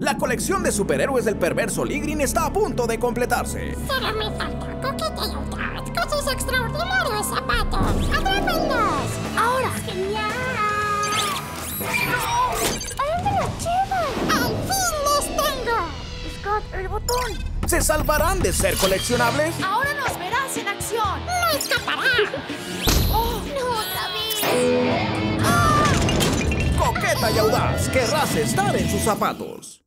La colección de superhéroes del perverso Ligrin está a punto de completarse. Solo me falta coqueta y audaz con sus extraordinarios zapatos. ¡Atrápenlos! Ahora. ¡Genial! ¿A dónde los llevan? ¡Al fin los tengo! Scott, el botón. ¿Se salvarán de ser coleccionables? Ahora nos verás en acción. ¡No escapará! ¡Oh, no otra vez! Coqueta y audaz, querrás estar en sus zapatos.